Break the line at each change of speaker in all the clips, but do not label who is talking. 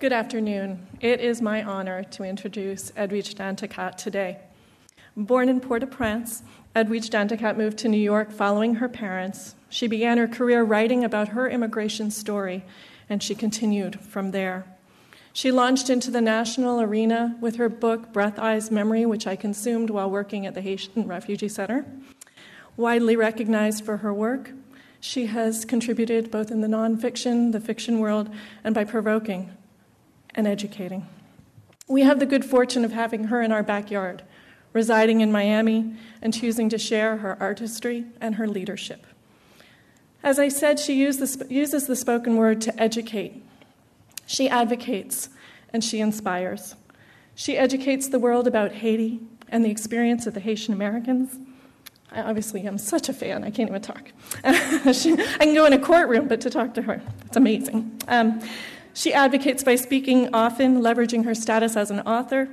Good afternoon. It is my honor to introduce Edwidge Danticat today. Born in Port au Prince, Edwidge Danticat moved to New York following her parents. She began her career writing about her immigration story, and she continued from there. She launched into the national arena with her book, Breath, Eyes, Memory, which I consumed while working at the Haitian Refugee Center. Widely recognized for her work, she has contributed both in the nonfiction, the fiction world, and by provoking and educating. We have the good fortune of having her in our backyard, residing in Miami and choosing to share her artistry and her leadership. As I said, she uses the spoken word to educate. She advocates and she inspires. She educates the world about Haiti and the experience of the Haitian Americans. I obviously am such a fan, I can't even talk. I can go in a courtroom, but to talk to her, it's amazing. Um, she advocates by speaking often, leveraging her status as an author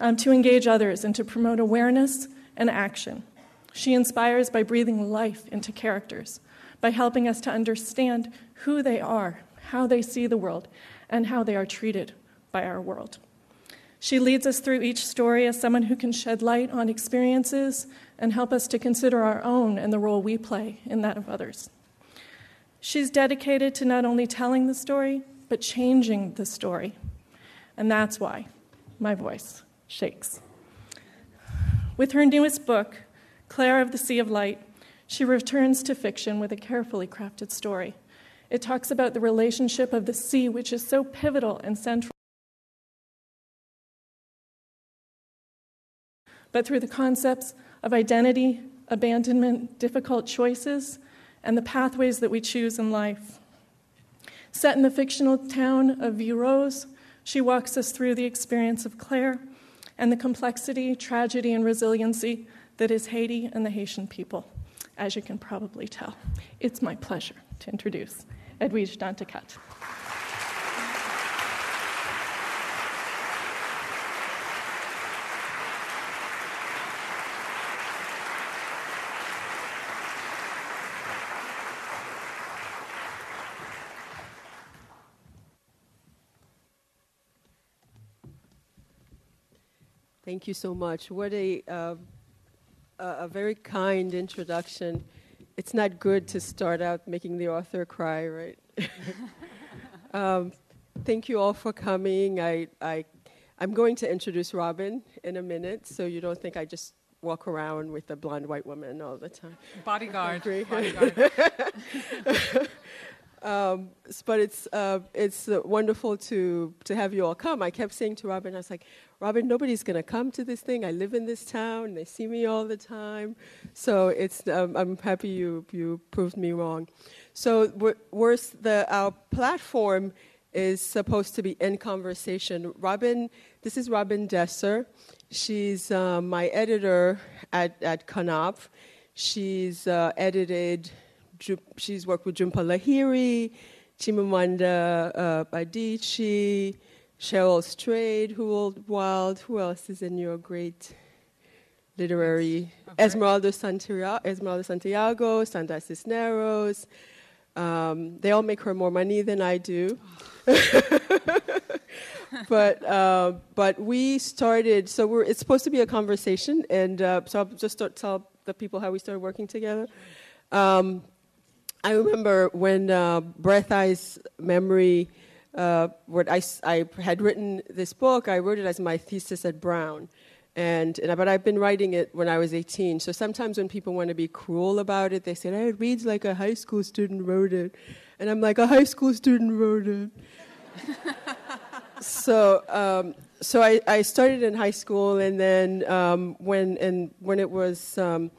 um, to engage others and to promote awareness and action. She inspires by breathing life into characters, by helping us to understand who they are, how they see the world, and how they are treated by our world. She leads us through each story as someone who can shed light on experiences and help us to consider our own and the role we play in that of others. She's dedicated to not only telling the story, but changing the story. And that's why my voice shakes. With her newest book, Claire of the Sea of Light, she returns to fiction with a carefully crafted story. It talks about the relationship of the sea, which is so pivotal and central. But through the concepts of identity, abandonment, difficult choices, and the pathways that we choose in life. Set in the fictional town of Ville Rose she walks us through the experience of Claire and the complexity, tragedy, and resiliency that is Haiti and the Haitian people, as you can probably tell. It's my pleasure to introduce Edwidge Danticat.
Thank you so much. What a, uh, a very kind introduction. It's not good to start out making the author cry, right? um, thank you all for coming. I, I, I'm going to introduce Robin in a minute, so you don't think I just walk around with a blonde white woman all the time.
Bodyguard. Bodyguard.
Um, but it's uh, it's uh, wonderful to to have you all come. I kept saying to Robin, I was like, Robin, nobody's going to come to this thing. I live in this town. They see me all the time. So it's um, I'm happy you you proved me wrong. So we're, the our platform is supposed to be in conversation. Robin, this is Robin Desser. She's uh, my editor at at Knopf. She's uh, edited she's worked with Jhumpa Lahiri, Chimamanda uh, Adichie, Cheryl Strayed, who Wild. Who else is in your great literary? Okay. Esmeralda Santiago, Esmeralda Santiago, Sandra Cisneros. Um, they all make her more money than I do. but uh, but we started. So we're it's supposed to be a conversation, and uh, so I'll just start, tell the people how we started working together. Um, I remember when uh, Breath Eyes Memory, uh, what I, I had written this book, I wrote it as my thesis at Brown. And, and, but I've been writing it when I was 18. So sometimes when people want to be cruel about it, they say, oh, it reads like a high school student wrote it. And I'm like, a high school student wrote it. so um, so I, I, started in high school, and then um, when, and when it was um,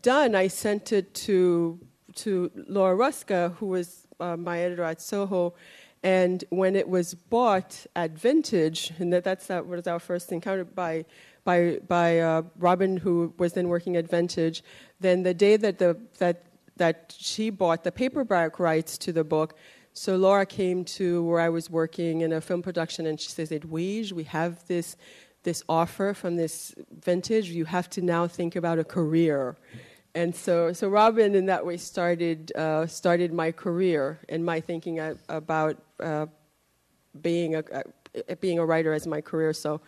done, I sent it to to Laura Hruska, who was uh, my editor at Soho. And when it was bought at Vintage, and that, that's that was our first encounter by by by uh, Robin, who was then working at Vintage. Then the day that the that that she bought the paperback rights to the book, so Laura came to where I was working in a film production, and she says, "Edwidge, we have this this offer from this Vintage. You have to now think about a career." And so, so Robin, in that way, started uh, started my career and my thinking about uh, being a, being a writer as my career. So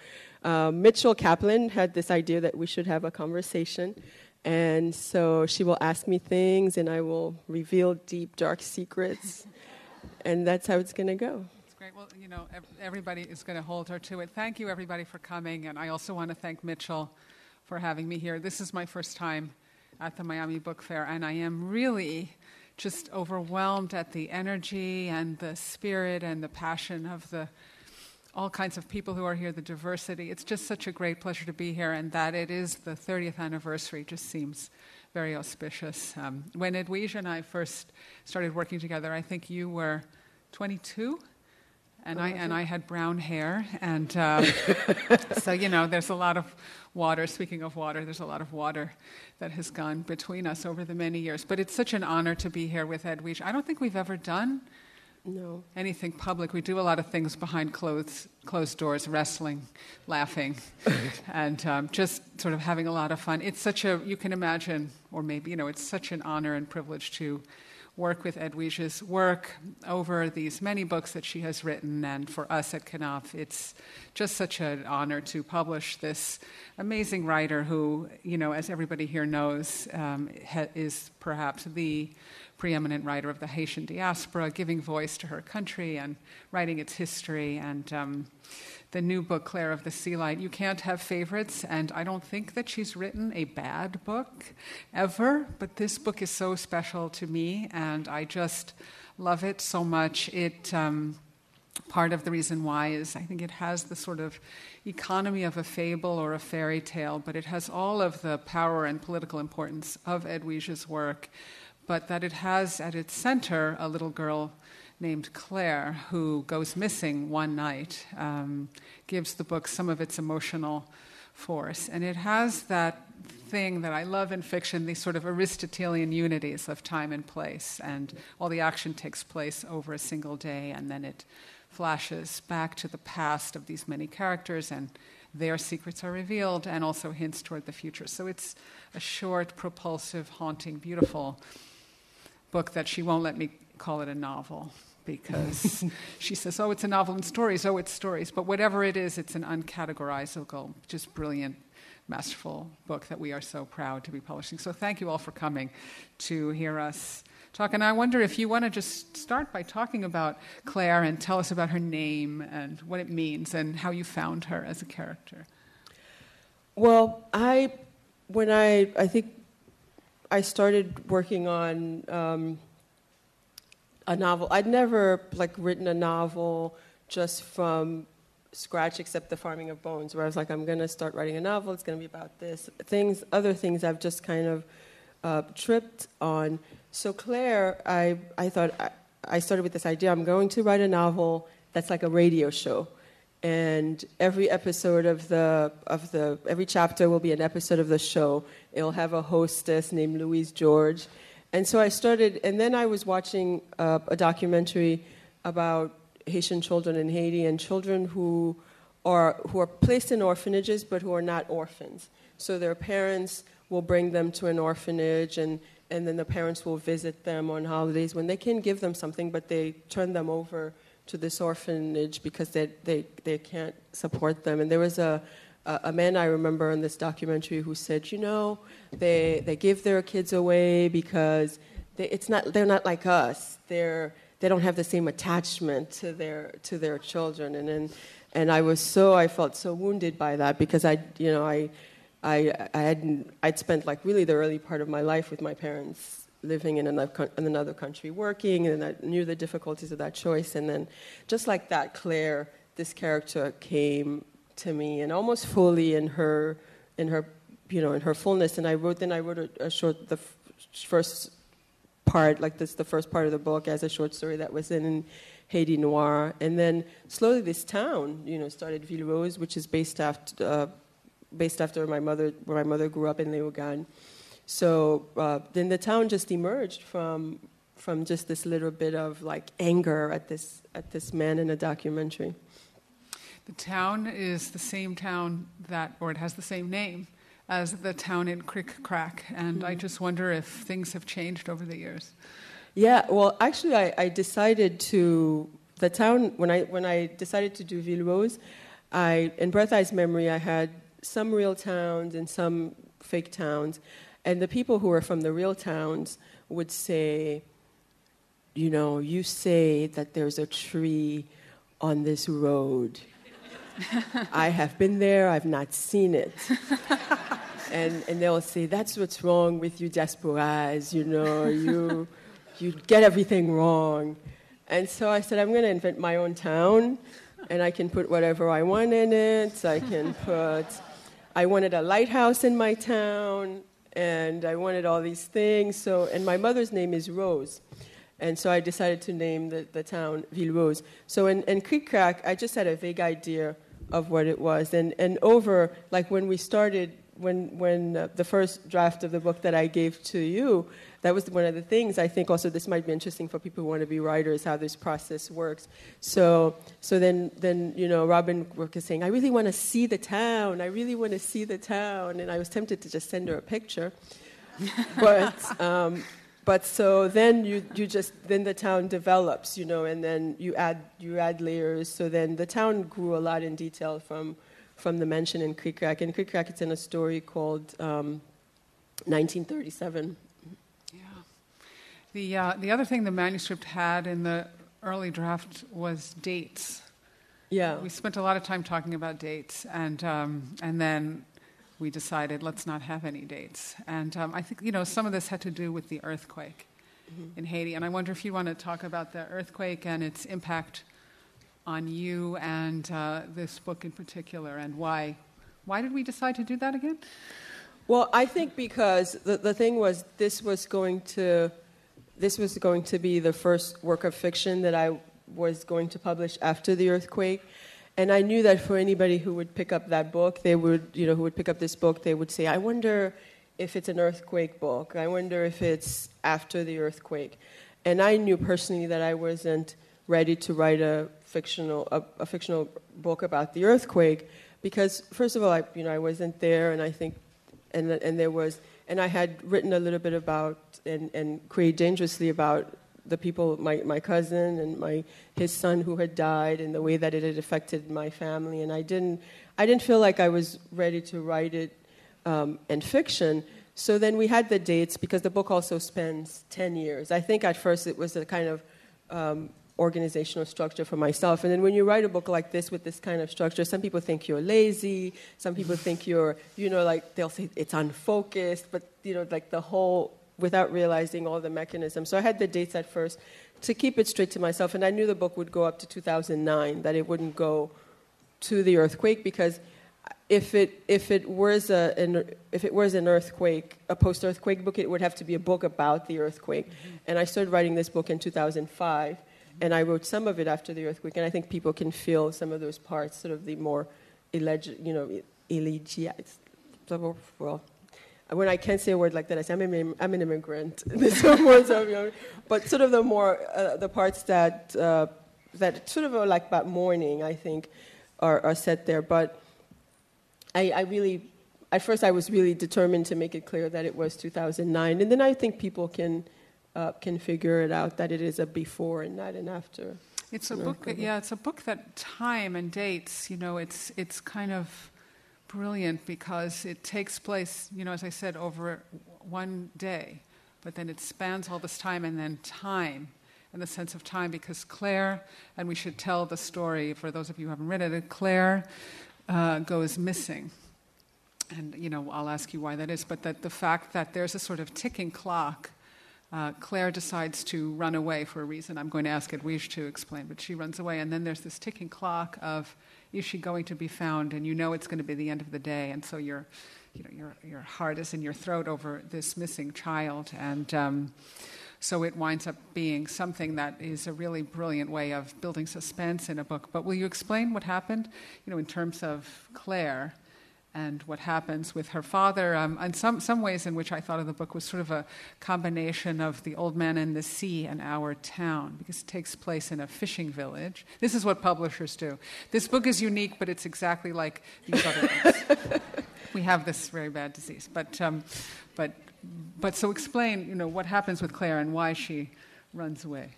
uh, Mitchell Kaplan had this idea that we should have a conversation. And so she will ask me things, and I will reveal deep, dark secrets. and that's how it's going to go.
It's great. Well, you know, everybody is going to hold her to it. Thank you, everybody, for coming. And I also want to thank Mitchell for having me here. This is my first time at the Miami Book Fair, and I am really just overwhelmed at the energy and the spirit and the passion of the all kinds of people who are here, the diversity. It's just such a great pleasure to be here, and that it is the 30th anniversary just seems very auspicious. Um, when Edwidge and I first started working together, I think you were 22 and I and I had brown hair, and um, so you know, there's a lot of water. Speaking of water, there's a lot of water that has gone between us over the many years. But it's such an honor to be here with Edwidge. I don't think we've ever done
no.
anything public. We do a lot of things behind closed closed doors, wrestling, laughing, and um, just sort of having a lot of fun. It's such a you can imagine, or maybe you know, it's such an honor and privilege to work with Edwidge's work over these many books that she has written, and for us at Knopf, it's just such an honor to publish this amazing writer who, you know, as everybody here knows, um, is perhaps the preeminent writer of the Haitian diaspora, giving voice to her country and writing its history. And um, the new book, Claire of the Sea Light. You can't have favorites, and I don't think that she's written a bad book ever, but this book is so special to me, and I just love it so much. It. Um, part of the reason why is I think it has the sort of economy of a fable or a fairy tale, but it has all of the power and political importance of Edwidge's work, but that it has at its center a little girl named Claire, who goes missing one night, um, gives the book some of its emotional force. And it has that thing that I love in fiction, these sort of Aristotelian unities of time and place. And all the action takes place over a single day, and then it flashes back to the past of these many characters, and their secrets are revealed, and also hints toward the future. So it's a short, propulsive, haunting, beautiful book that she won't let me call it a novel because she says, oh, it's a novel in stories, oh, it's stories. But whatever it is, it's an uncategorizable, just brilliant, masterful book that we are so proud to be publishing. So thank you all for coming to hear us talk. And I wonder if you want to just start by talking about Claire and tell us about her name and what it means and how you found her as a character.
Well, I, when I, I think I started working on um, a novel. I'd never like written a novel just from scratch except the farming of bones where i was like i'm going to start writing a novel. It's going to be about this. Things other things i've just kind of uh, tripped on. So claire i, I thought I, I started with this idea i'm going to write a novel that's like a radio show. And every episode of the of the every chapter will be an episode of the show. It'll have a hostess named louise george and so I started, and then I was watching uh, a documentary about Haitian children in Haiti and children who are, who are placed in orphanages but who are not orphans. So their parents will bring them to an orphanage and, and then the parents will visit them on holidays when they can give them something, but they turn them over to this orphanage because they, they, they can't support them. And there was a, Uh, a man I remember in this documentary who said, you know, they, they give their kids away because they, it's not, they're not like us. They're, they don't have the same attachment to their, to their children. And, and, and I was so, I felt so wounded by that because I, you know, I, I, I hadn't, I'd spent like really the early part of my life with my parents living in another, in another country working, and I knew the difficulties of that choice. And then just like that, Claire, this character came to me and almost fully in her in her you know in her fullness. And i wrote then i wrote a, a short the first part like this the first part of the book as a short story that was in haiti noir. And then slowly this town you know started ville rose which is based after uh, based after my mother where my mother grew up in Léogâne. so uh, then the town just emerged from from just this little bit of like anger at this at this man in a documentary
the town is the same town that, or it has the same name as the town in Crick Crack. And mm-hmm. I just wonder if things have changed over the years.
Yeah, well, actually, I, I decided to the town, when I, when I decided to do Ville Rose, I, in Breath Eyes Memory, I had some real towns and some fake towns. And the people who were from the real towns would say, you know, you say that there's a tree on this road. I have been there, I've not seen it. and, and they'll say, that's what's wrong with you diasporas, you know, you, you get everything wrong. And so I said, I'm going to invent my own town, and I can put whatever I want in it. I can put, I wanted a lighthouse in my town, and I wanted all these things. So, and my mother's name is Rose. And so I decided to name the, the town Ville Rose. So in, in Krik? Krak!, I just had a vague idea of what it was. And, and over, like when we started, when, when uh, the first draft of the book that I gave to you, that was one of the things I think also this might be interesting for people who want to be writers how this process works. So so then then you know Robin was saying I really want to see the town. I really want to see the town, and I was tempted to just send her a picture, but. Um, but so then you, you just then the town develops you know and then you add you add layers so then the town grew a lot in detail from from the mention in Creek Crack. In Krik? Krak!, it's in a story called um, 1937
the, uh, the other thing the manuscript had in the early draft was dates.
Yeah.
We spent a lot of time talking about dates, and, um, and then we decided let's not have any dates. And um, I think, you know, some of this had to do with the earthquake mm-hmm. in Haiti. And I wonder if you want to talk about the earthquake and its impact on you and uh, this book in particular, and why. Why did we decide to do that again?
Well, I think because the, the thing was, this was going to this was going to be the first work of fiction that I was going to publish after the earthquake. And I knew that for anybody who would pick up that book, they would, you know, who would pick up this book, they would say, I wonder if it's an earthquake book. I wonder if it's after the earthquake. And I knew personally that I wasn't ready to write a fictional, a, a fictional book about the earthquake because, first of all, I, you know, I wasn't there, and I think, and, and there was, and I had written a little bit about and, and create dangerously about the people, my, my cousin and my, his son who had died, and the way that it had affected my family. And I didn't, I didn't feel like I was ready to write it um, in fiction. So then we had the dates because the book also spends 10 years. I think at first it was a kind of um, organizational structure for myself. And then when you write a book like this with this kind of structure, some people think you're lazy. Some people think you're, you know, like they'll say it's unfocused, but, you know, like the whole without realizing all the mechanisms. So I had the dates at first to keep it straight to myself, and I knew the book would go up to 2009, that it wouldn't go to the earthquake because if it if it was a an, if it was an earthquake, a post earthquake book, it would have to be a book about the earthquake. Mm-hmm. And I started writing this book in 2005, and I wrote some of it after the earthquake, and I think people can feel some of those parts, sort of the more eleg- you know, elegiac. Well, when I can't say a word like that, I say I'm an, I'm an immigrant. but sort of the more uh, the parts that uh, that sort of are like about mourning, I think, are, are set there. But I, I, really, at first, I was really determined to make it clear that it was 2009, and then I think people can uh, can figure it out that it is a before and not an after.
It's a book. Yeah, it's a book that time and dates. You know, it's it's kind of brilliant because it takes place, you know, as I said, over one day, but then it spans all this time and then time and the sense of time because Claire, and we should tell the story for those of you who haven't read it, Claire uh, goes missing. And, you know, I'll ask you why that is, but that the fact that there's a sort of ticking clock. Uh, Claire decides to run away for a reason. I'm going to ask Edwidge to explain, but she runs away, and then there's this ticking clock of is she going to be found? And you know it's going to be the end of the day, and so your, you know, your, your heart is in your throat over this missing child. And um, so it winds up being something that is a really brilliant way of building suspense in a book. But will you explain what happened, you know, in terms of Claire? And what happens with her father. Um, and some, some ways in which I thought of the book was sort of a combination of The Old Man and the Sea and Our Town, because it takes place in a fishing village. This is what publishers do. This book is unique, but it's exactly like these other books. we have this very bad disease. But, um, but, but so explain, you know, what happens with Claire and why she runs away.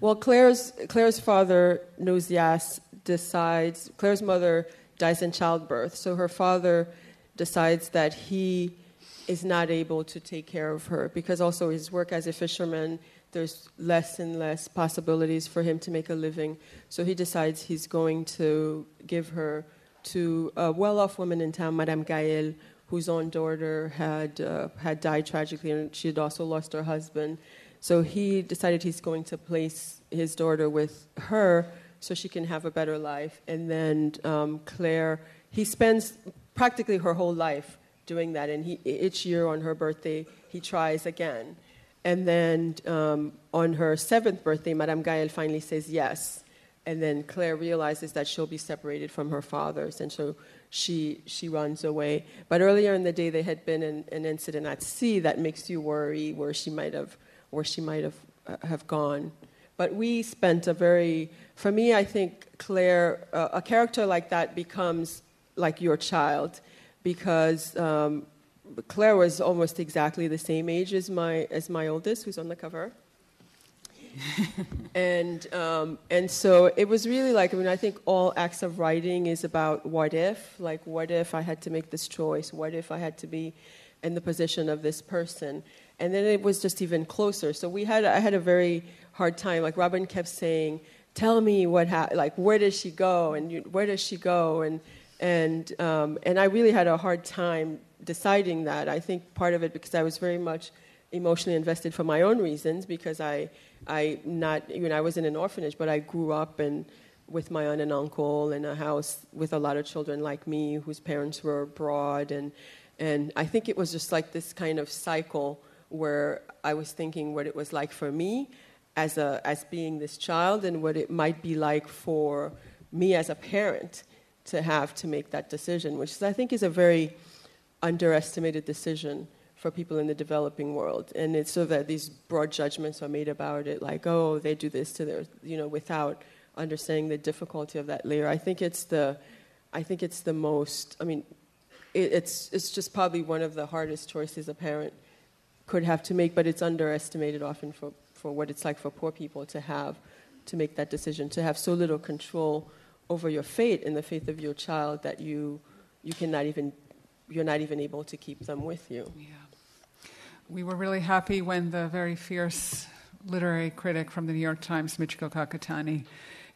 Well, Claire's Claire's father, Nozias, decides. Claire's mother dies in childbirth, so her father decides that he is not able to take care of her because also his work as a fisherman there's less and less possibilities for him to make a living. So he decides he's going to give her to a well-off woman in town madame gael whose own daughter had uh, had died tragically and she had also lost her husband. So he decided he's going to place his daughter with her so she can have a better life and then um, claire he spends practically her whole life doing that. And he, each year on her birthday, he tries again. And then um, on her seventh birthday, Madame Gaëlle finally says yes. And then Claire realizes that she'll be separated from her fathers, and so she, she runs away. But earlier in the day, there had been an, an incident at sea that makes you worry where she might have, where she might have, uh, have gone. But we spent a very, for me, I think Claire, uh, a character like that becomes like your child because um, Claire was almost exactly the same age as my as my oldest, who's on the cover. and um, and so it was really like I mean I think all acts of writing is about what if like what if I had to make this choice? What if I had to be in the position of this person? And then it was just even closer. So we had I had a very hard time like Robin kept saying tell me what happened. like where does she go and you, where does she go and and um, and I really had a hard time deciding that. I think part of it because I was very much emotionally invested for my own reasons because I I not you know I was in an orphanage, but I grew up and with my aunt and uncle in a house with a lot of children like me whose parents were abroad and and I think it was just like this kind of cycle where I was thinking what it was like for me as a as being this child and what it might be like for me as a parent to have to make that decision, which I think is a very underestimated decision for people in the developing world. And it's so that these broad judgments are made about it, like, oh, they do this to their, you know, without understanding the difficulty of that layer. I think it's the, I think it's the most, I mean, it, it's, it's just probably one of the hardest choices a parent could have to make, but it's underestimated often for, for what it's like for poor people to have to make that decision, to have so little control over your fate and the faith of your child that you you cannot even you're not even able to keep them with you.
Yeah. We were really happy when the very fierce literary critic from the New York Times, Michiko Kakutani,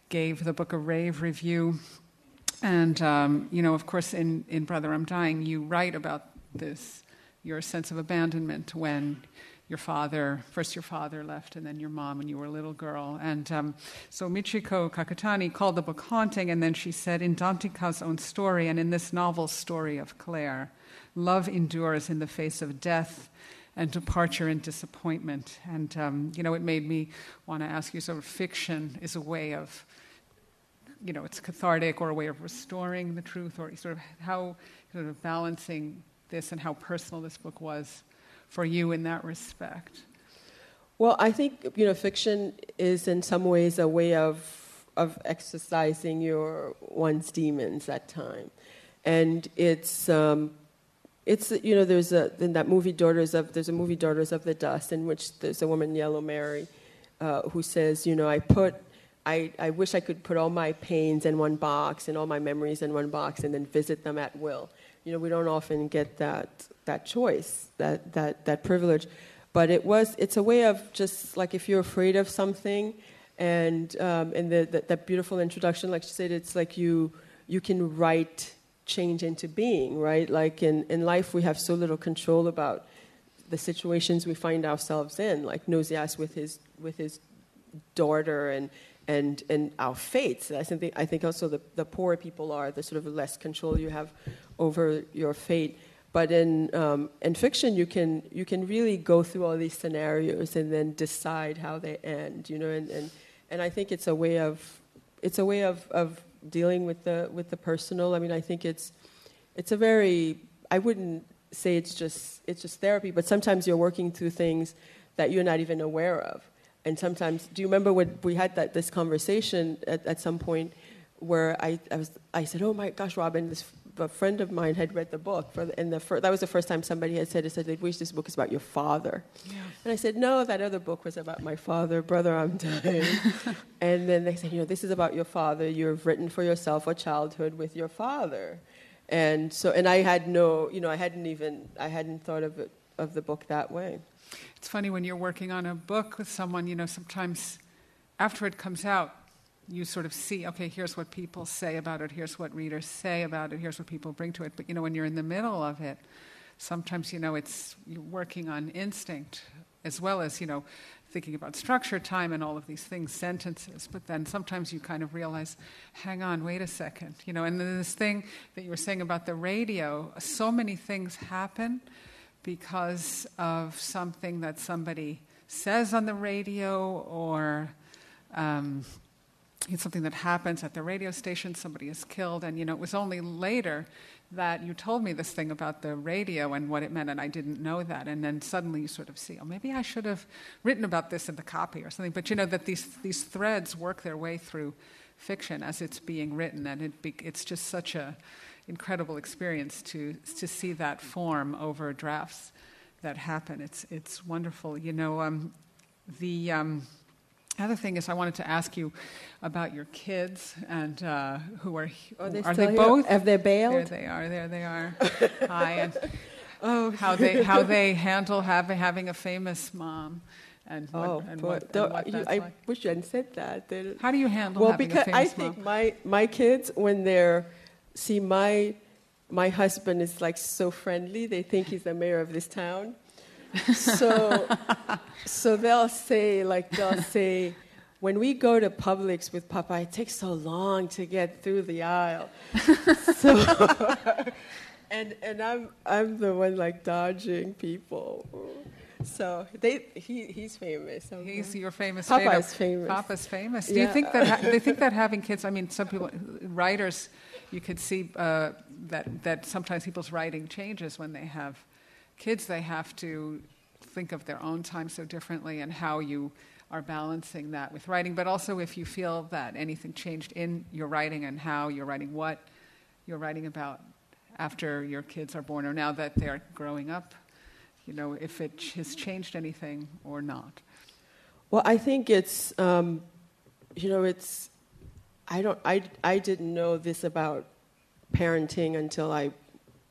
gave the book a rave review. And, um, you know, of course, in, in Brother, I'm Dying, you write about this, your sense of abandonment when your father, first your father left, and then your mom when you were a little girl. And um, so Michiko Kakutani called the book Haunting, and then she said, in Danticat's own story and in this novel story of Claire, love endures in the face of death and departure and disappointment. And, um, you know, it made me want to ask you sort of fiction is a way of, you know, it's cathartic or a way of restoring the truth, or sort of how sort of balancing this and how personal this book was for you in that respect?
Well, I think you know fiction is in some ways a way of of exercising your one's demons at time, and it's um, it's you know there's a in that movie Daughters of there's a movie Daughters of the Dust in which there's a woman Yellow Mary uh, who says you know I put I, I wish I could put all my pains in one box and all my memories in one box and then visit them at will. You know, we don't often get that that choice, that that that privilege. But it was it's a way of just like if you're afraid of something, and um, and the, the, that beautiful introduction, like she said, it's like you you can write change into being, right? Like in in life, we have so little control about the situations we find ourselves in, like Nozias with his with his daughter and and and our fates. I think I think also the, the poorer people are, the sort of less control you have over your fate. But in um, in fiction, you can you can really go through all these scenarios and then decide how they end. You know, and and, and I think it's a way of it's a way of, of dealing with the with the personal. I mean, I think it's it's a very I wouldn't say it's just it's just therapy, but sometimes you're working through things that you're not even aware of and sometimes do you remember when we had that this conversation at, at some point where I, I was I said oh my gosh Robin this a friend of mine had read the book, for and the fir- that was the first time somebody had said, "It said they wish this book is about your father."
Yeah.
And I said, "No, that other book was about my father, brother. I'm dying." and then they said, "You know, this is about your father. You've written for yourself a childhood with your father." And so, and I had no, you know, I hadn't even, I hadn't thought of it, of the book that way.
It's funny when you're working on a book with someone, you know, sometimes after it comes out, you sort of see, okay, here's what people say about it, here's what readers say about it, here's what people bring to it. But, you know, when you're in the middle of it, sometimes, you know, it's you're working on instinct as well as, you know, thinking about structure, time, and all of these things, sentences. But then sometimes you kind of realize, hang on, wait a second. You know, and then this thing that you were saying about the radio, so many things happen because of something that somebody says on the radio or um, it's something that happens at the radio station, somebody is killed, and you know, it was only later that you told me this thing about the radio and what it meant, and I didn't know that. And then suddenly you sort of see, oh, maybe I should have written about this in the copy or something. But you know, that these, these threads work their way through fiction as it's being written, and it be, it's just such a incredible experience to, to see that form over drafts that happen. It's, it's wonderful. You know, um, the. Um, other thing is, I wanted to ask you about your kids and uh, who are
Are they,
are they
here?
both?
Have they bailed?
There they are. There they are. Hi, and how they how they handle having having a famous mom, and what,
Oh,
and what, and what
you- I
like.
wish you hadn't said that. They-
How do you handle
well,
having
because
a
I
famous
think
mom?
my my kids when they're see my my husband is like so friendly. They think he's the mayor of this town. So so they'll say like they'll say when we go to Publix with Papa, it takes so long to get through the aisle. so and and I'm I'm the one like dodging people. So they he he's famous. I'm-
He's your famous.
Papa's famous.
Papa's famous. Do you think that ha- they think that having kids? I mean, some people, writers, you could see uh, that that sometimes people's writing changes when they have kids. They have to think of their own time so differently and how you are balancing that with writing. But also, if you feel that anything changed in your writing and how you're writing, what you're writing about after your kids are born or now that they're growing up. You know, if it has changed anything or not.
Well, I think it's, um, you know, it's, I don't, I, I didn't know this about parenting until I,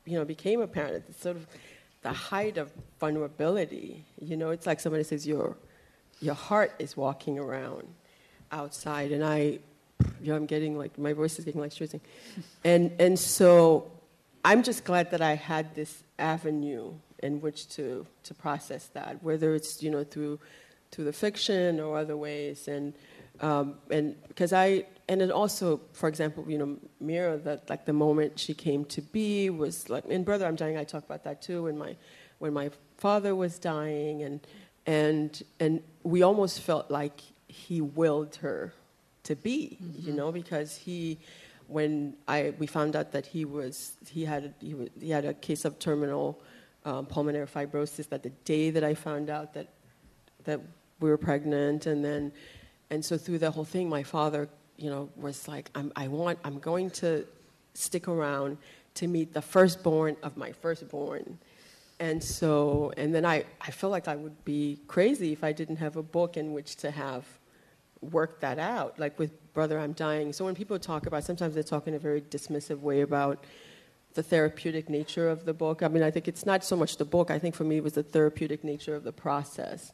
you know, became a parent. It's sort of the height of vulnerability. You know, it's like somebody says your, your heart is walking around outside, and I, you know, I'm getting like my voice is getting like stressing, and and so I'm just glad that I had this avenue in which to to process that, whether it's you know through through the fiction or other ways, and um, and because I and it also, for example, you know, Mira, that like the moment she came to be was like in Brother I'm Dying. I talk about that too. When my when my father was dying, and and and we almost felt like he willed her to be, you know, because he when I we found out that he was he had he, was, he had a case of terminal um, pulmonary fibrosis. That the day that I found out that that we were pregnant, and then and so through the whole thing, my father, you know, was like, I'm, I want I'm going to stick around to meet the firstborn of my firstborn. And so, and then I, I feel like I would be crazy if I didn't have a book in which to have worked that out, like with Brother I'm Dying. So when people talk about, sometimes they talk in a very dismissive way about the therapeutic nature of the book. I mean, I think it's not so much the book. I think for me it was the therapeutic nature of the process,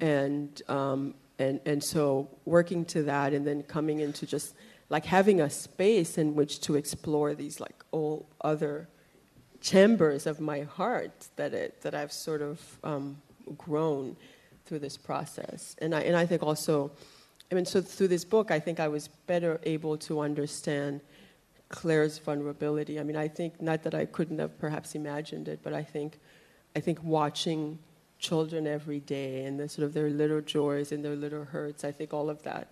and um, and and so working to that, and then coming into just like having a space in which to explore these like all other chambers of my heart that it that I've sort of um, grown through this process, and I and I think also, I mean, so through this book, I think I was better able to understand Claire's vulnerability. I mean, I think not that I couldn't have perhaps imagined it, but I think, I think watching children every day and the sort of their little joys and their little hurts, I think all of that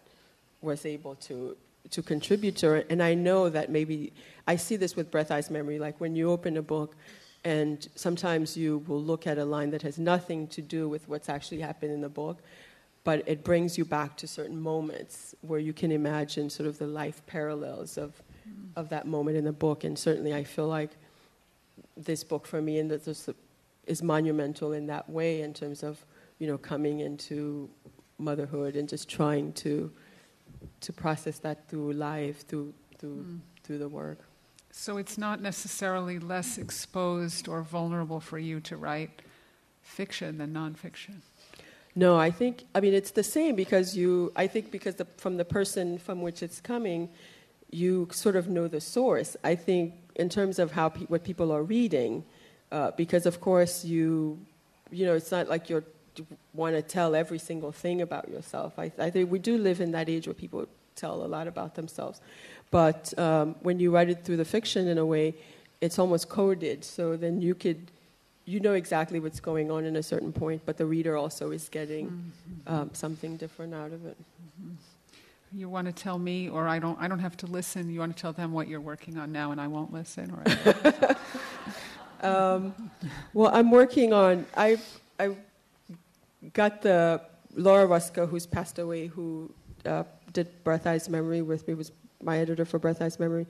was able to to contribute to it. And I know that maybe I see this with Breath Eyes Memory, like when you open a book. And sometimes you will look at a line that has nothing to do with what's actually happened in the book, but it brings you back to certain moments where you can imagine sort of the life parallels of hmm. of that moment in the book. And certainly, I feel like this book for me and this is monumental in that way in terms of you know coming into motherhood and just trying to to process that through life, through through mm. through the work.
So it's not necessarily less exposed or vulnerable for you to write fiction than nonfiction.
No, I think I mean it's the same because you. I think because the, from the person from which it's coming, you sort of know the source. I think in terms of how pe- what people are reading, uh, because of course you, you know, it's not like you're want to tell every single thing about yourself. I, I, think we do live in that age where people tell a lot about themselves. But um, when you write it through the fiction in a way, it's almost coded. So then you could, you know exactly what's going on in a certain point, but the reader also is getting mm-hmm. um, something different out of it. Mm-hmm.
You want to tell me, or I don't. I don't have to listen. You want to tell them what you're working on now, and I won't listen.
Or um, well, I'm working on. I I got the Laura Hruska, who's passed away, who uh, did Breath Eyes Memory with me, was my editor for Breath Eyes Memory.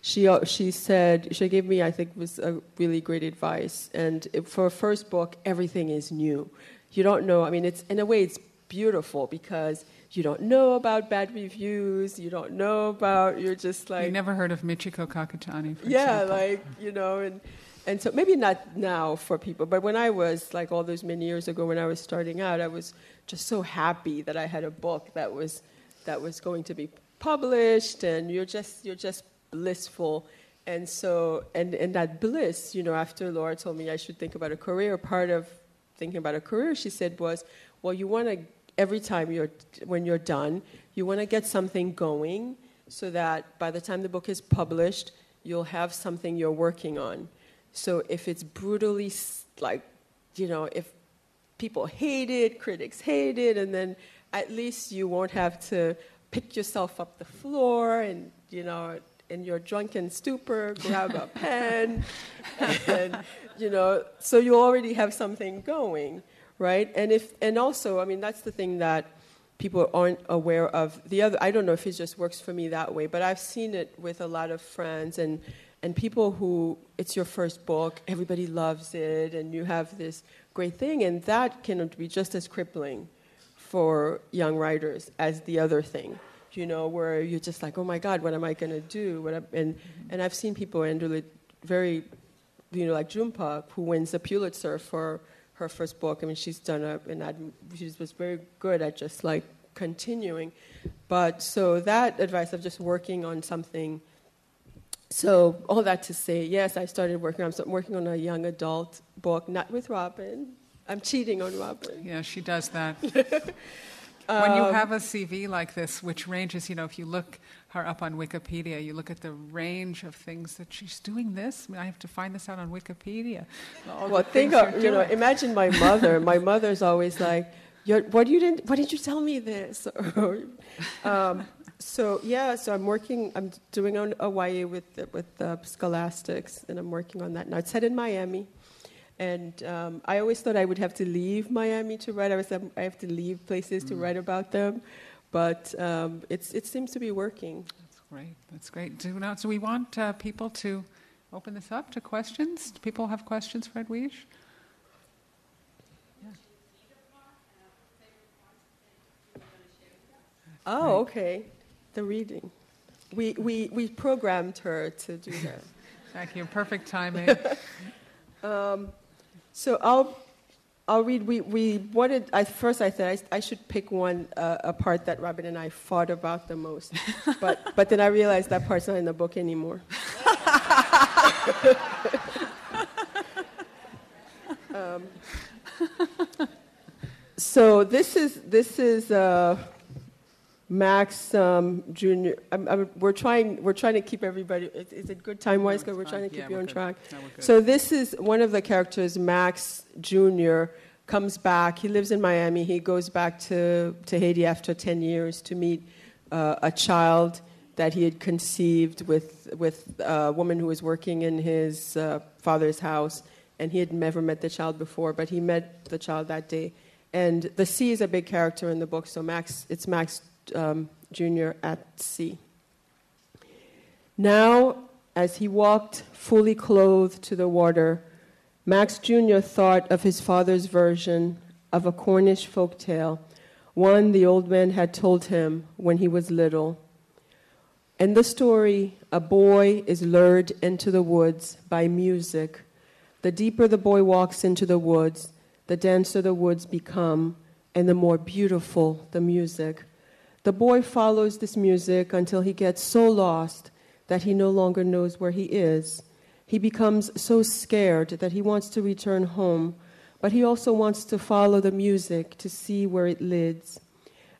She uh, she said she gave me I think was a really great advice. And it, for a first book, everything is new. You don't know. I mean, it's in a way it's beautiful because you don't know about bad reviews. You don't know about. You're just like.
You never heard of Michiko Kakutani,
yeah,
example.
like you know, and and so maybe not now for people, but when I was like all those many years ago when I was starting out, I was just so happy that I had a book that was that was going to be published, and you're just you're just blissful. And so, and, and that bliss, you know, after Laura told me I should think about a career, part of thinking about a career, she said, was, well, you want to, every time you're, when you're done, you want to get something going so that by the time the book is published, you'll have something you're working on. So if it's brutally, like, you know, if people hate it, critics hate it, and then at least you won't have to pick yourself up the floor and, you know, in your drunken stupor, grab a pen, and, you know, so you already have something going, right? And if, and also, I mean, that's the thing that people aren't aware of. The other, I don't know if it just works for me that way, but I've seen it with a lot of friends and and people who it's your first book, everybody loves it, and you have this great thing, and that can be just as crippling for young writers as the other thing. You know, where you're just like, oh my God, what am I going to do? What and and I've seen people endure very, you know, like Jhumpa, who wins a Pulitzer for her first book. I mean, she's done a, and she was very good at just like continuing. But so that advice of just working on something so all that to say, yes, I started working. I'm working on a young adult book, not with Robin. I'm cheating on Robin.
Yeah, she does that. when you um, have a CV like this, which ranges, you know, if you look her up on Wikipedia, you look at the range of things that she's doing. This, I mean, I have to find this out on Wikipedia.
All well, think of, you know, imagine my mother. my mother's always like, "What you didn't? Why didn't you tell me this?" um, so yeah, so I'm working. I'm doing a YA with with uh, Scholastics, and I'm working on that now. It's set in Miami, and um, I always thought I would have to leave Miami to write. I was I have to leave places to mm. write about them, but um, it's it seems to be working.
That's great. That's great. Do, now, so we want uh, people to open this up to questions. Do people have questions for Edwidge?
Oh, okay the reading. We, we, we programmed her to do that.
Thank you. Perfect timing.
um, so I'll, I'll read. We, we wanted, I, first I said I, I should pick one, uh, a part that Robin and I fought about the most. But, but then I realized that part's not in the book anymore. um, so this is, this is, uh, Max um, Junior. I'm, I'm, we're trying. We're trying to keep everybody. Is, is it good time wise? Because we're trying to keep yeah, you on good. track. No, so this is one of the characters. Max Junior comes back. He lives in Miami. He goes back to to Haiti after ten years to meet uh, a child that he had conceived with with a woman who was working in his uh, father's house, and he had never met the child before, but he met the child that day. And the sea is a big character in the book, so Max, it's Max um, Junior at sea. Now, as he walked fully clothed to the water, Max Jr. thought of his father's version of a Cornish folk tale, one the old man had told him when he was little. In the story, a boy is lured into the woods by music. The deeper the boy walks into the woods, the denser the woods become, and the more beautiful the music. The boy follows this music until he gets so lost that he no longer knows where he is. He becomes so scared that he wants to return home, but he also wants to follow the music to see where it leads.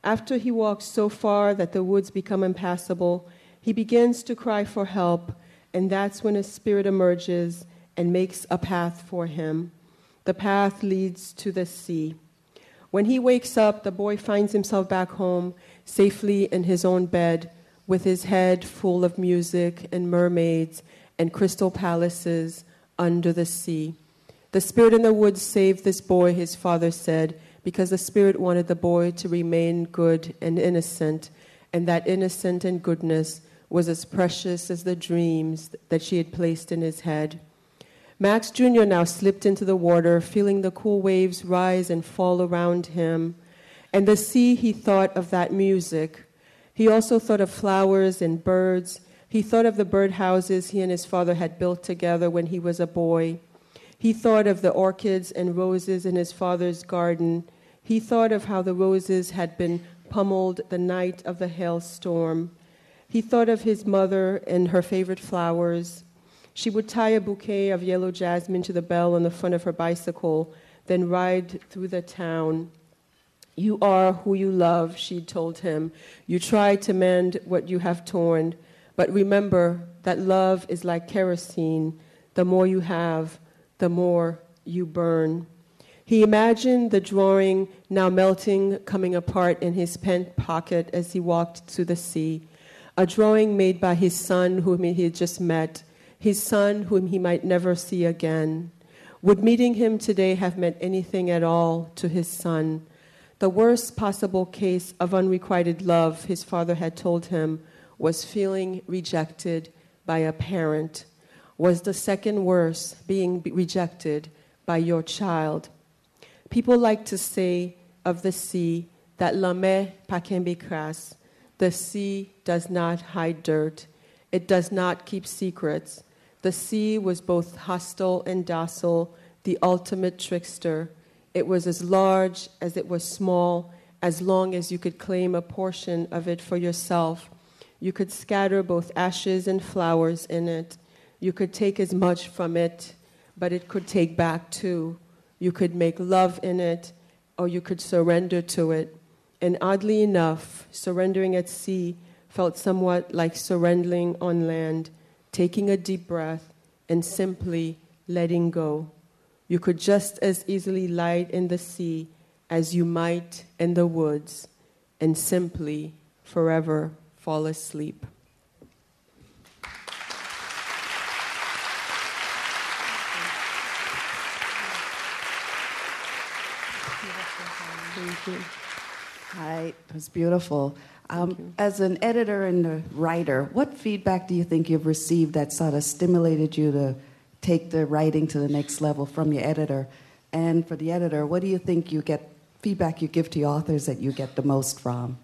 After he walks so far that the woods become impassable, he begins to cry for help, and that's when a spirit emerges and makes a path for him. The path leads to the sea. When he wakes up, the boy finds himself back home, safely in his own bed, with his head full of music and mermaids and crystal palaces under the sea. The spirit in the woods saved this boy, his father said, because the spirit wanted the boy to remain good and innocent, and that innocent and goodness was as precious as the dreams that she had placed in his head. Max Jr. now slipped into the water, feeling the cool waves rise and fall around him. And the sea, he thought of that music. He also thought of flowers and birds. He thought of the birdhouses he and his father had built together when he was a boy. He thought of the orchids and roses in his father's garden. He thought of how the roses had been pummeled the night of the hailstorm. He thought of his mother and her favorite flowers. She would tie a bouquet of yellow jasmine to the bell on the front of her bicycle, then ride through the town. You are who you love, she told him. You try to mend what you have torn, but remember that love is like kerosene. The more you have, the more you burn. He imagined the drawing now melting, coming apart in his pen pocket as he walked to the sea a drawing made by his son, whom he had just met, his son, whom he might never see again. Would meeting him today have meant anything at all to his son? The worst possible case of unrequited love, his father had told him, was feeling rejected by a parent. Was the second worst being rejected by your child? People like to say of the sea that la mer pa cras, the sea does not hide dirt, it does not keep secrets. The sea was both hostile and docile, the ultimate trickster. It was as large as it was small, as long as you could claim a portion of it for yourself. You could scatter both ashes and flowers in it. You could take as much from it, but it could take back too. You could make love in it, or you could surrender to it. And oddly enough, surrendering at sea felt somewhat like surrendering on land, taking a deep breath and simply letting go. You could just as easily lie in the sea as you might in the woods and simply forever fall asleep.
Thank you. Hi, it was beautiful. Um, as an editor and a writer, what feedback do you think you've received that sort of stimulated you to take the writing to the next level from your editor? And for the editor, what do you think you get feedback you give to authors that you get the most from?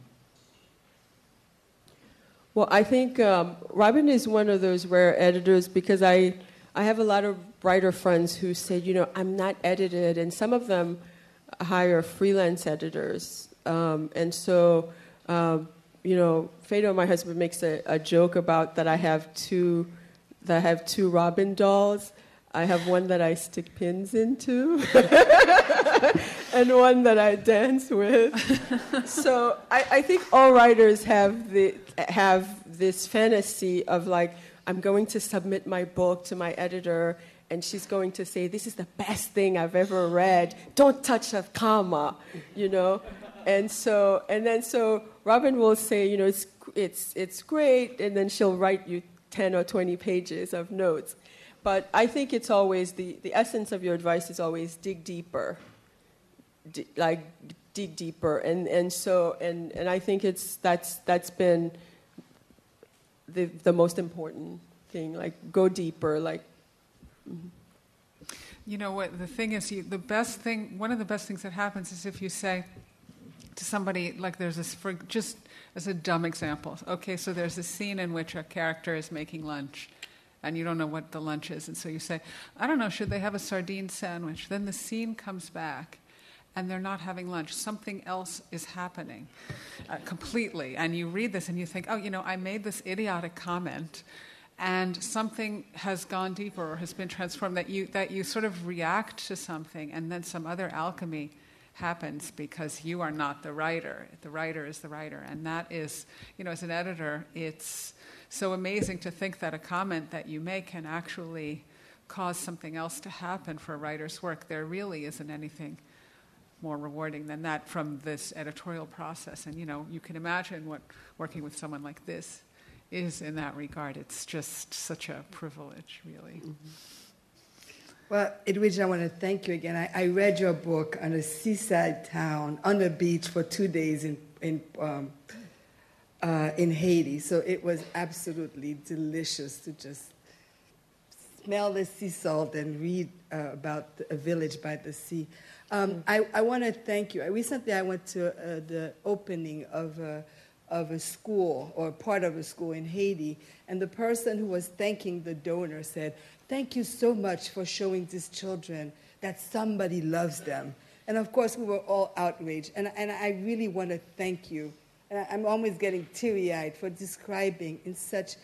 Well, I think um, Robin is one of those rare editors because I, I have a lot of writer friends who say, you know, I'm not edited, and some of them hire freelance editors um, and so, um, you know, Fedo, my husband, makes a, a, joke about that I have two, that I have two Robin dolls. I have one that I stick pins into, and one that I dance with. so I, I think all writers have the have this fantasy of like I'm going to submit my book to my editor and she's going to say, This is the best thing I've ever read. Don't touch a comma, you know? And so and then so Robin will say, you know, it's it's it's great, and then she'll write you ten or twenty pages of notes. But I think it's always the the essence of your advice is always dig deeper, D- like dig deeper, and and so and and I think it's that's that's been the, the most important thing. Like, go deeper. Like, mm-hmm.
You know what? The thing is, you, the best thing, one of the best things that happens is if you say to somebody, like there's this, for just as a dumb example, okay, so there's a scene in which a character is making lunch and you don't know what the lunch is. And so you say, I don't know, should they have a sardine sandwich? Then the scene comes back and they're not having lunch. Something else is happening uh, completely. And you read this and you think, oh, you know, I made this idiotic comment and something has gone deeper or has been transformed that you that you sort of react to something and then some other alchemy happens because you are not the writer the writer is the writer and that is you know as an editor it's so amazing to think that a comment that you make can actually cause something else to happen for a writer's work there really isn't anything more rewarding than that from this editorial process and you know you can imagine what working with someone like this is in that regard. It's just such a privilege, really. Mm-hmm.
Well, Edwidge, I want to thank you again. I, I, read your book on a seaside town on the beach for two days in in um, uh, in Haiti. So it was absolutely delicious to just smell the sea salt and read uh, about a village by the sea. Um, mm-hmm. I, I want to thank you. Recently, I went to uh, the opening of a, of a school or part of a school in Haiti, and the person who was thanking the donor said, Thank you so much for showing these children that somebody loves them. And of course, we were all outraged. And, and I really want to thank you. And I'm always getting teary eyed for describing in such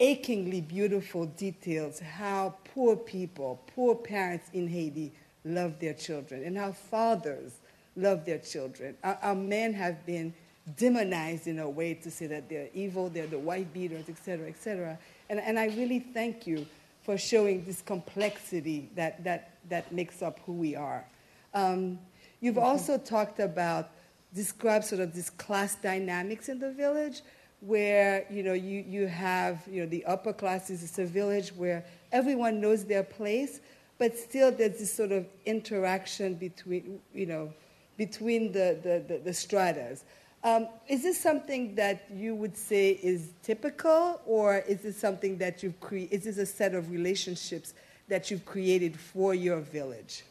achingly beautiful details how poor people, poor parents in Haiti love their children and how fathers love their children. Our, our men have been demonized in a way to say that they're evil, they're the white beaters, etc., etc. And, and I really thank you for showing this complexity that, that, that makes up who we are. Um, you've mm-hmm. also talked about, describe sort of this class dynamics in the village where, you know, you, you have, you know, the upper classes, it's a village where everyone knows their place, but still there's this sort of interaction between, you know, between the, the, the, the stratas. Um, is this something that you would say is typical, or is this something that you've created? Is this a set of relationships that you've created for your village?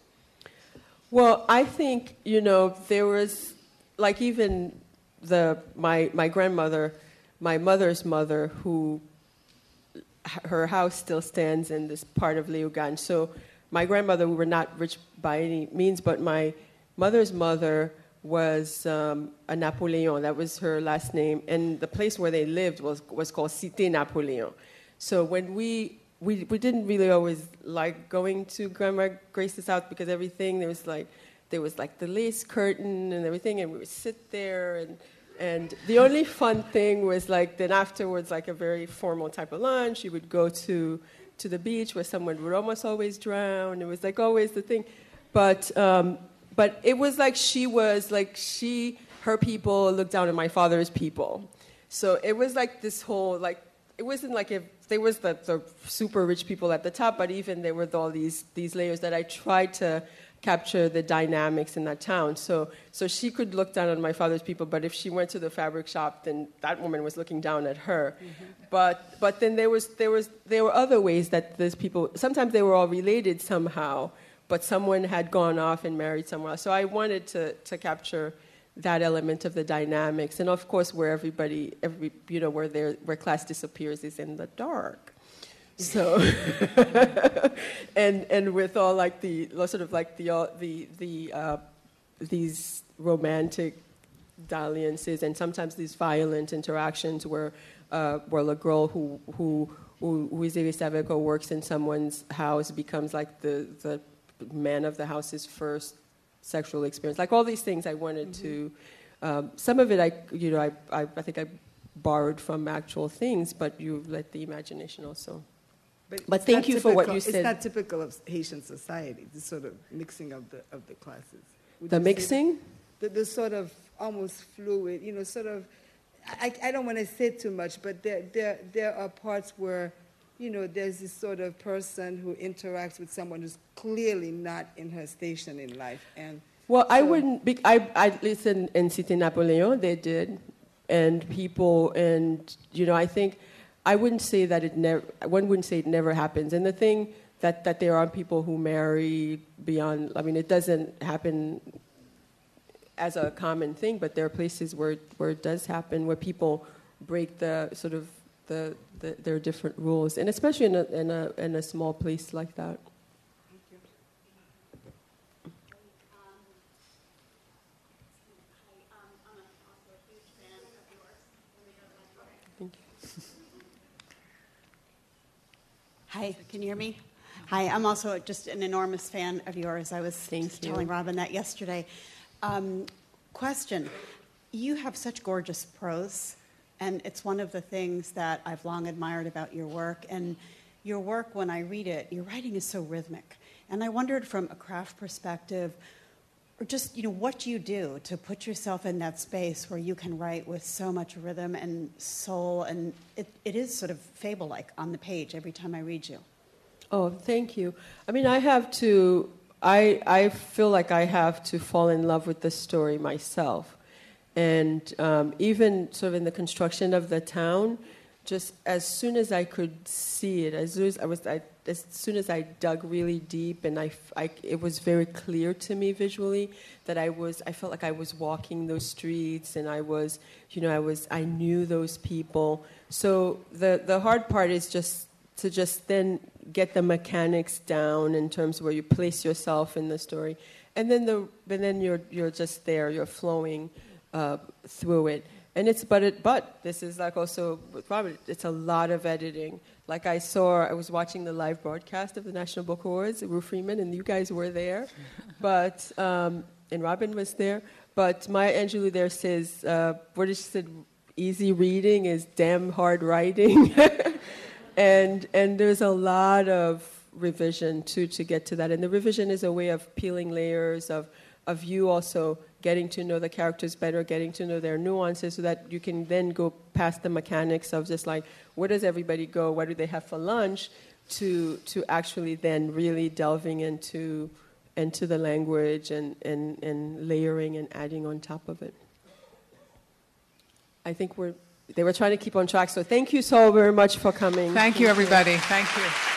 Well, I think you know there was like even the my my grandmother, my mother's mother, who her house still stands in this part of Léogâne. So my grandmother, we were not rich by any means, but my mother's mother was um, a Napoleon. That was her last name. And the place where they lived was, was called Cité Napoleon. So when we, we, we didn't really always like going to Grandma Grace's house because everything, there was like, there was like the lace curtain and everything, and we would sit there and and the only fun thing was like then afterwards, like a very formal type of lunch, you would go to to the beach where someone would almost always drown. It was like always the thing. But um, but it was like she was like she her people looked down on my father's people. So it was like this whole like it wasn't like if there was the, the super rich people at the top, but even there were all these these layers that I tried to capture the dynamics in that town. So so she could look down on my father's people, but if she went to the fabric shop, then that woman was looking down at her. Mm-hmm. But but then there was there was there were other ways that these people sometimes they were all related somehow but someone had gone off and married someone else. So I wanted to, to capture that element of the dynamics. And of course, where everybody, every, you know, where, there, where class disappears is in the dark. So, and, and with all like the, sort of like the, the, the, uh, these romantic dalliances and sometimes these violent interactions where, uh, where a girl who, who, who, who is or works in someone's house becomes like the, the man of the house's first sexual experience. Like all these things, I wanted mm-hmm. to. Um, some of it, I you know, I, I, I think I borrowed from actual things, but you let the imagination also. But, but thank you
typical,
for what you said.
It's not typical of Haitian society. The sort of mixing of the of the classes.
Would the mixing.
The, the sort of almost fluid, you know, sort of. I, I don't want to say too much, but there, there, there are parts where you know, there's this sort of person who interacts with someone who's clearly not in her station in life. And
well, so I wouldn't. Be, I I listen in Cité Napoleon. They did, and people, and you know, I think I wouldn't say that it never. One wouldn't say it never happens. And the thing that that there are people who marry beyond. I mean, it doesn't happen as a common thing, but there are places where where it does happen, where people break the sort of the, the their different rules, and especially in a in a in a small place like that.
Hi, can you hear me? Hi, I'm also just an enormous fan of yours. I was
Thank
just
you.
telling Robin that yesterday. Um, question You have such gorgeous prose, and it's one of the things that I've long admired about your work. And your work, when I read it, your writing is so rhythmic. And I wondered from a craft perspective, or just, you know, what you do to put yourself in that space where you can write with so much rhythm and soul? And it, it is sort of fable like on the page every time I read you.
Oh, thank you. I mean, I have to. I I feel like I have to fall in love with the story myself, and um, even sort of in the construction of the town, just as soon as I could see it, as soon as I was, I, as soon as I dug really deep, and I, I, it was very clear to me visually that I was, I felt like I was walking those streets, and I was, you know, I was, I knew those people. So the the hard part is just to just then get the mechanics down in terms of where you place yourself in the story, and then the and then you're you're just there, you're flowing uh, through it, and it's but it but this is like also with Robert, it's a lot of editing. Like I saw, I was watching the live broadcast of the National Book Awards, Rue Freeman, and you guys were there, but um, and Robin was there, but Maya Angelou there says, uh, what did she said? Easy reading is damn hard writing. and and there's a lot of revision to to get to that and the revision is a way of peeling layers of of you also getting to know the characters better getting to know their nuances so that you can then go past the mechanics of just like where does everybody go what do they have for lunch to to actually then really delving into into the language and and and layering and adding on top of it i think we're they were trying to keep on track so thank you so very much for coming
Thank you, everybody. Thank you.